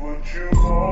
what you want?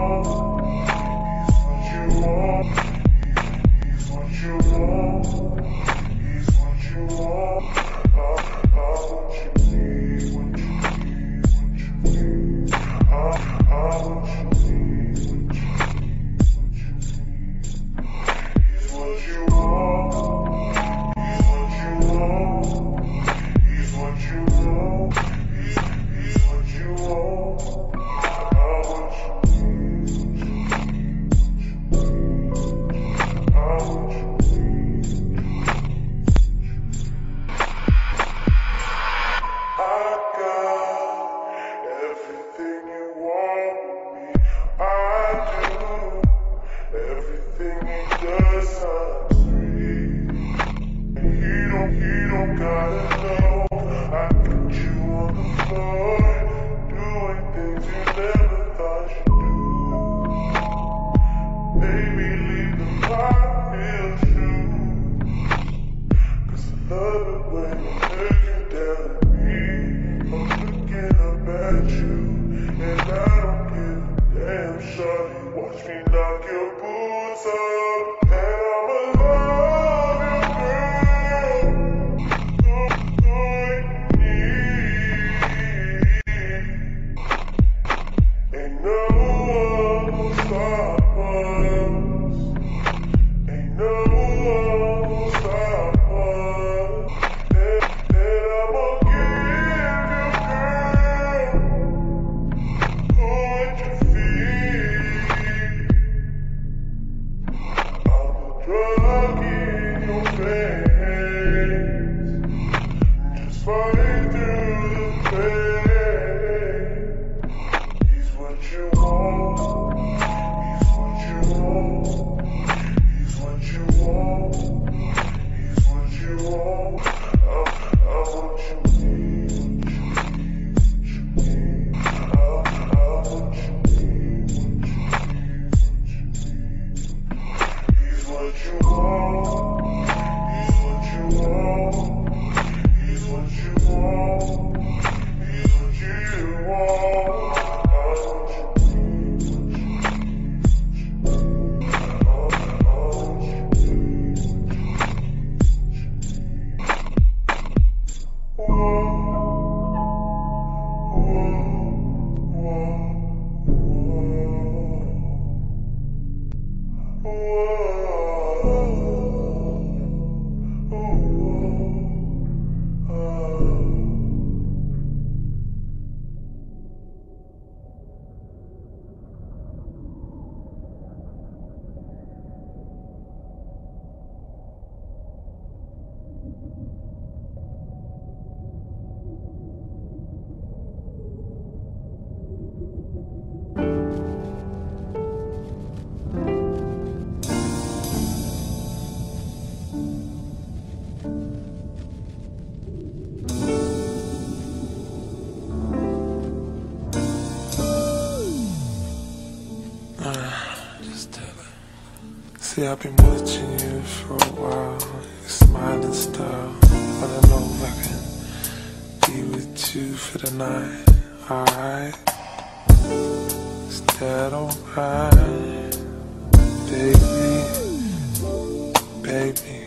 See, I've been watching you for a while, your smiling style. I don't know if I can be with you for the night, alright? Is that alright? Baby, baby.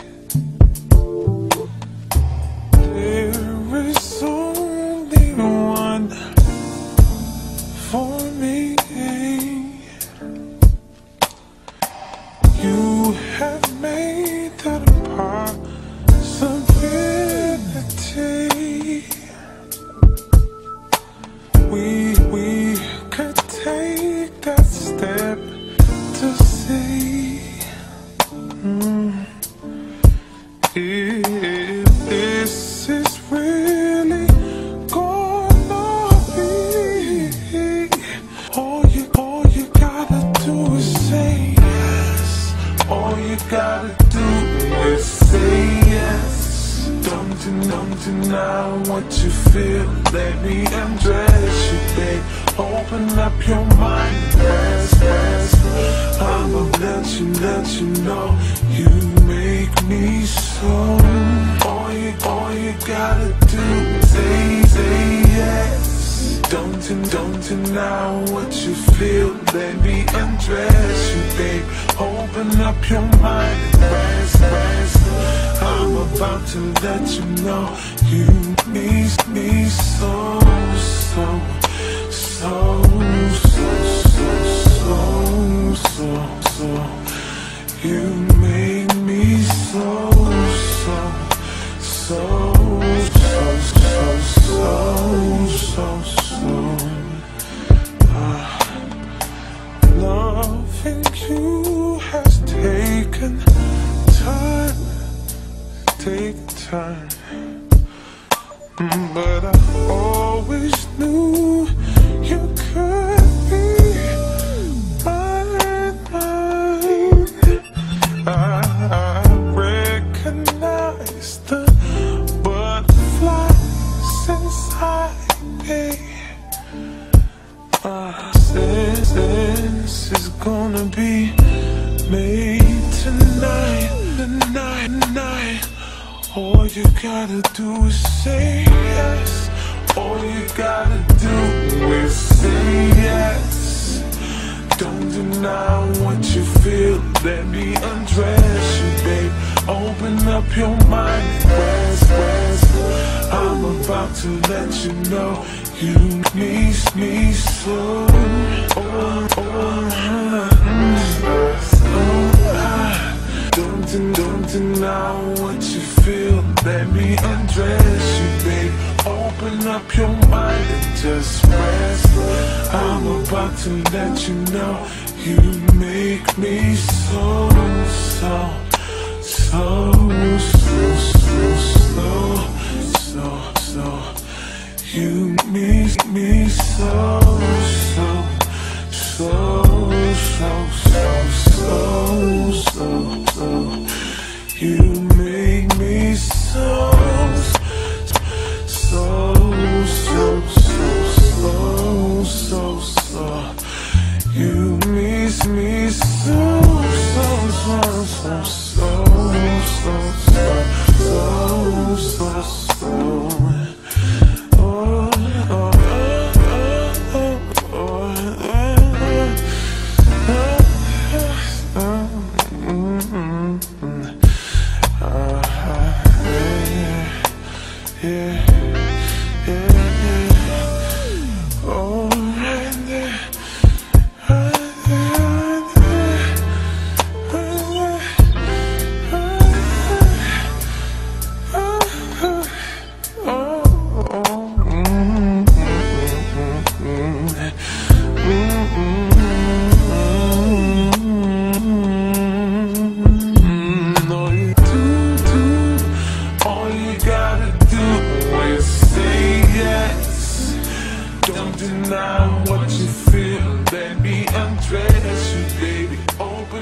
Gotta do say, say yes. Don't don't deny what you feel. Let me undress you, babe. Open up your mind, rest, rest. I'm about to let you know you need me so, so, so, so, so, so, so, so. You time. Mm, But I always knew your mind, rest, rest. I'm about to let you know you need me so. Oh, oh, oh. Don't, don't deny what you feel. Let me undress you, babe. Open up your mind and just rest. I'm about to let you know you make me so, so, slow. You miss me so, so, so, so, so, so, so. Yeah,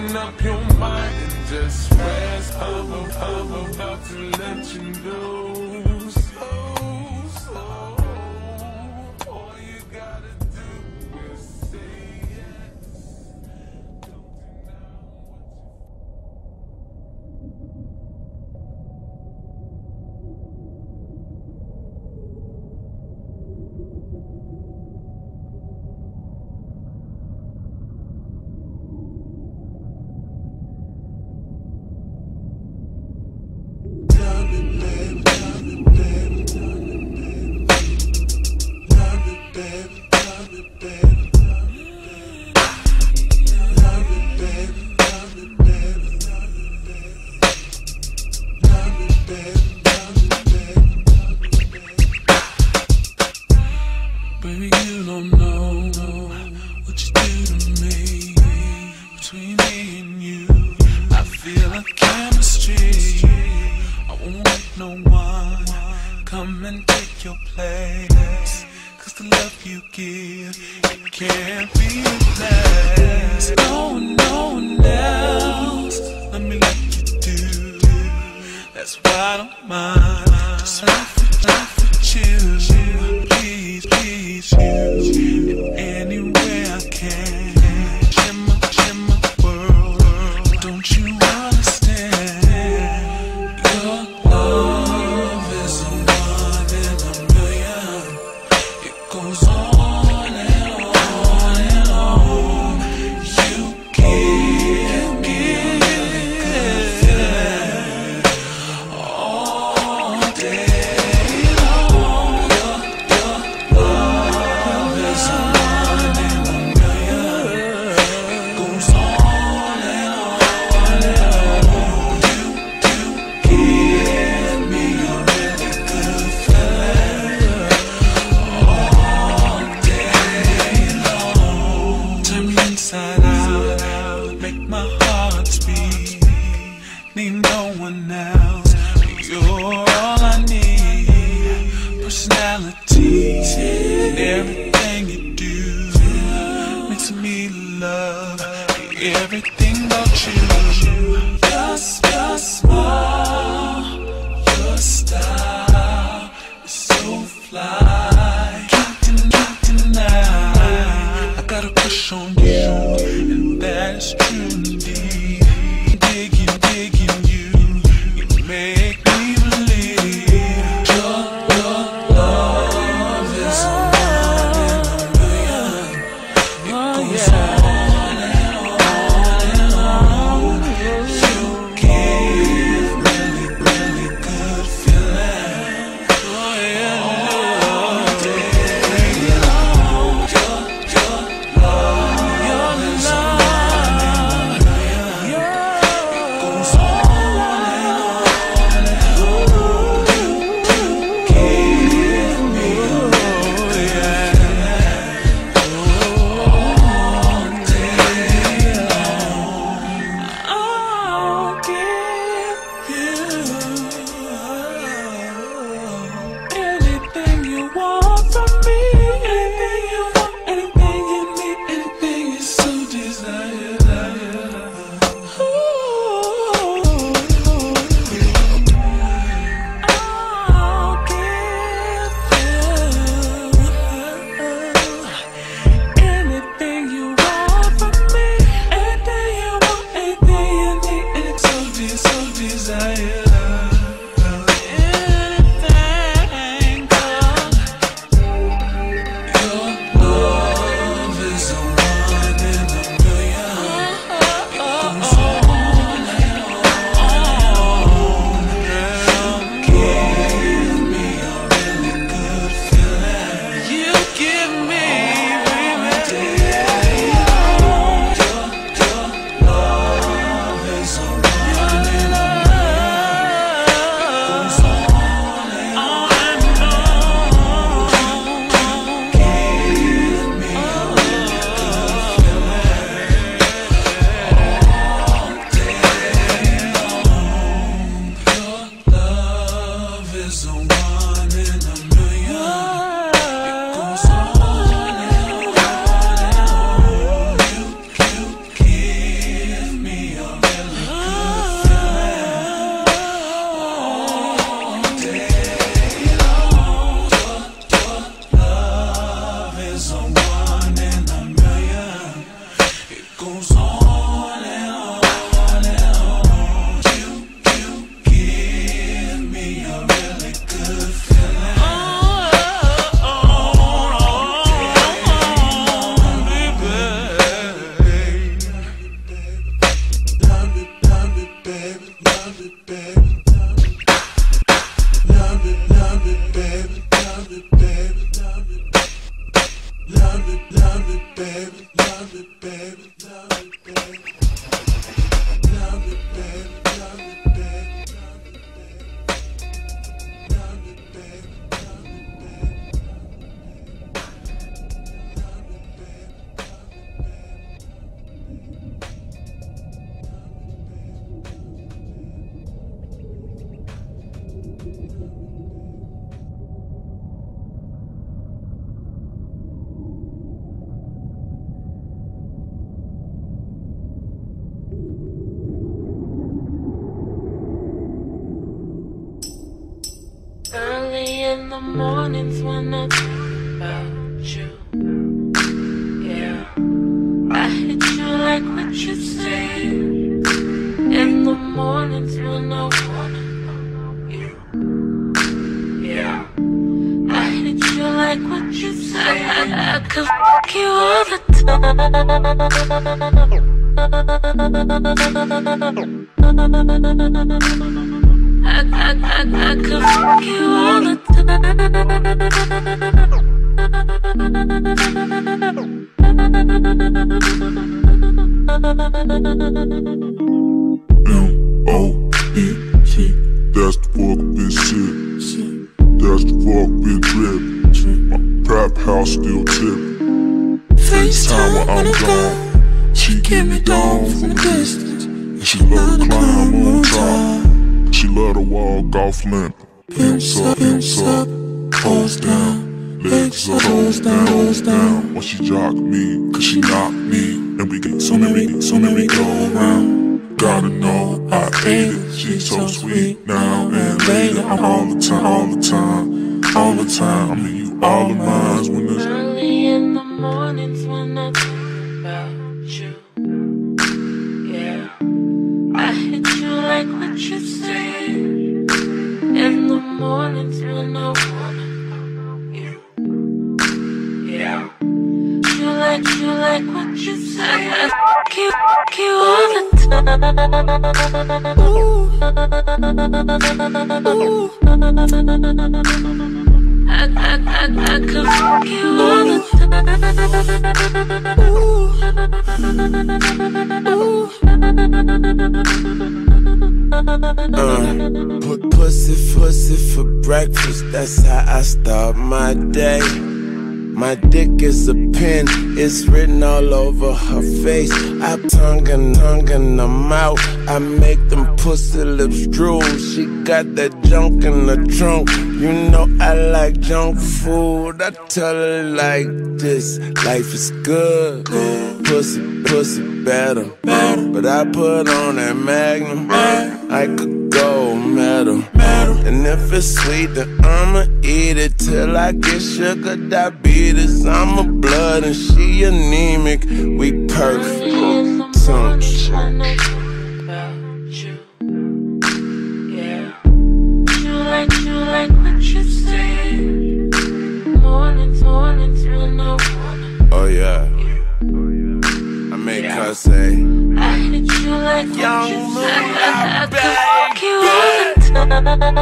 Open up your mind and just rest. I'm, about to let you know. Love is a one in a million. Love it, baby, Early in the mornings when I think about you Yeah I hit you like what you say. In the mornings when I wanna you Yeah I hit you like what you say. I, I, I could fuck you all the time I, I, I, I fuck you all the M-O-E-T. That's the fuck bitch shit. That's the fuck bitch drip. My trap house still tipping. FaceTime when I'm gone. Give me down from a distance. And she love to climb on top. She love to walk off limp. Pimps up, pimps up, toes down. Legs up, toes down, toes down. When she jock me, cause she knock me. And we get so many, so many go around. Gotta know I ate it. She's so sweet now and later. I'm all the time, all the time, all the time. I mean, you all of mine when there's I, I, I, I could fuck you put pussy, pussy for breakfast. That's how I start my day. My dick is a pen, it's written all over her face. I tongue and tongue and I'm out. I make them pussy lips drool. She got that junk in the trunk. You know I like junk food. I tell her like this: life is good. Pussy, pussy better. But I put on that magnum. I could go metal. And if it's sweet, then I'ma eat it till I get sugar diabetes. I'm a blood and she anemic. We perfect. in Damn,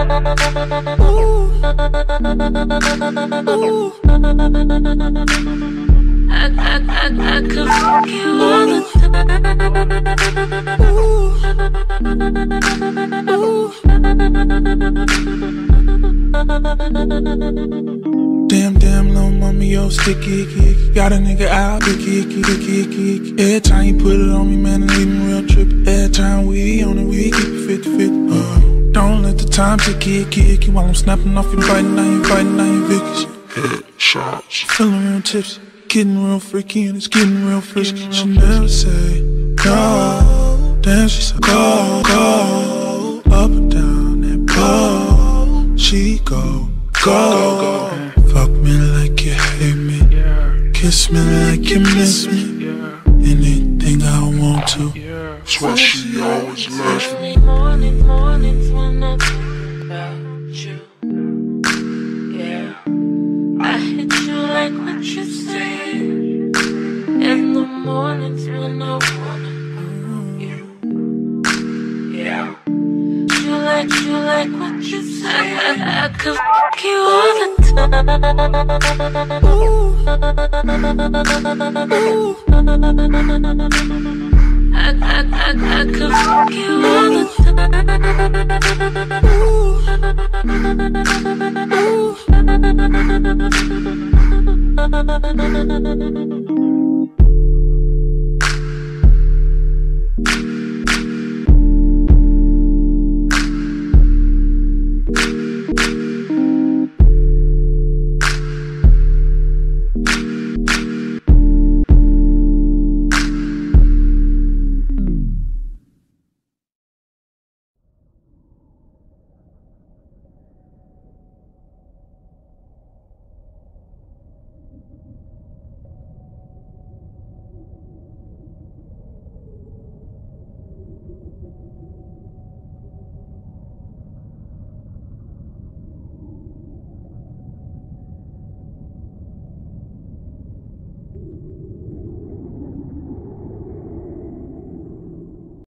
damn, little yo, sticky, icky, icky. Got a nigga out, icky, icky. Every time you put it on me, man, it leave me real trippy. Every time we on it, we keep it 50 50. Uh, kick, time tick, icky, icky. While I'm snapping off your biting, now you biting, now you Vicky's. Headshots. Feeling real tips, getting real freaky, and it's getting real frisky. She never say no. Damn, she said go, go. Up and down that pole. She go, go, go. Fuck me like you hate me. Kiss me like you miss me. Anything I want to. That's why she always loves me. Early mornings, mornings when I think about you. Yeah, I hit you like what you say. In the mornings when I wanna know you. Yeah, you like, you like what you say. I, I could fuck you all the time. I, I, I, I could fuck you all the time.